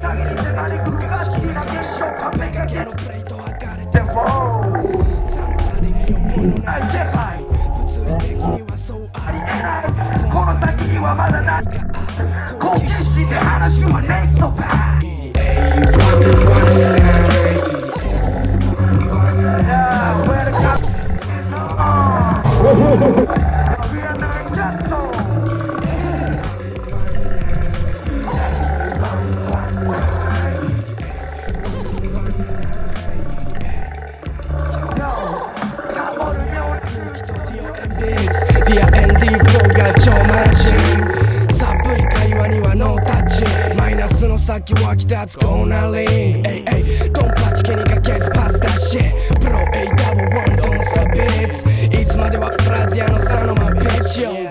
なんて何かしきな化粧壁掛けのプレート剥がれてフォーサンタで見覚えのない気配物理的にはそうありえないこの先にはまだ何かある好奇心で話はネクストパスデ先は来たつコーナリン。グエイエイドンパチ気にかけずパス出しプロエイダブルワンドンスタビーツいつまではプラズヤのサノマビッチよ